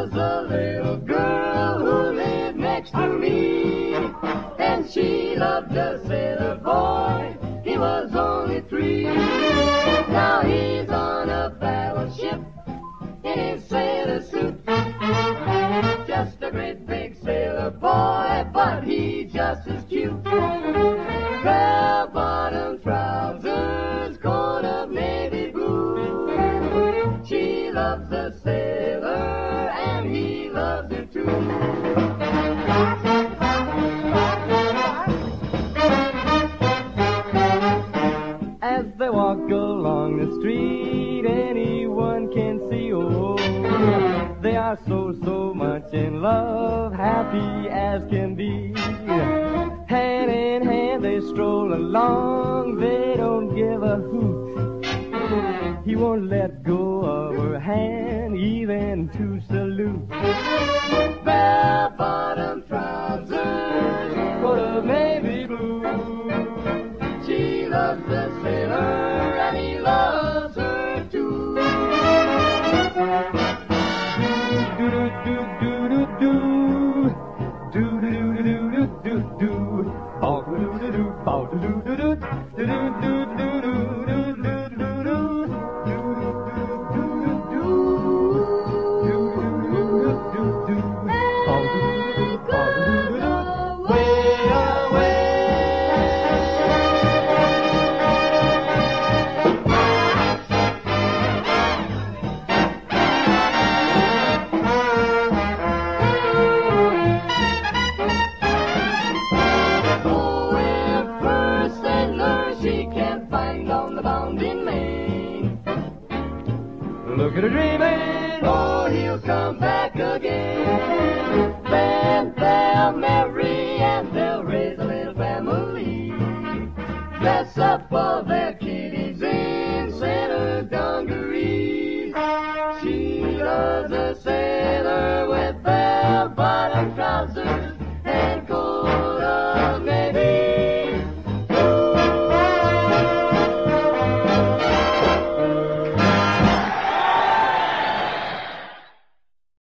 Was a little girl who lived next to me, and she loved a sailor boy. He was only three. Now he's on a battleship in his sailor suit. Just a great big sailor boy, but he's just as cute. Bell-bottom trousers, coat of navy blue. She loves the sailor, are so, so much in love, happy as can be. Hand in hand they stroll along, they don't give a hoot. He won't let go of her hand, even to salute. Bell-bottom trousers, Coat of navy blue. she loves the sailor, found in Maine. Look at her dreaming, oh, he'll come back again. Then they'll marry and they'll raise a little family. Dress up all their kiddies in center dungarees. She loves herself.